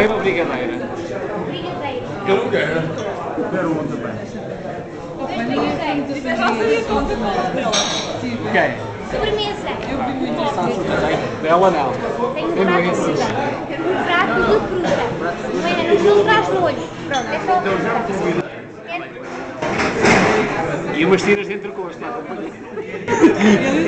verdadeira ou brigadeira? Brigadeira. Eu não quero. Eu Quero um também. Conta Sobremesa. Eu vi muito não. Tenho um prato de fruta. É um prato de fruta. Não é, não são. Pronto, é só. Então, e umas tiras de entrecosto.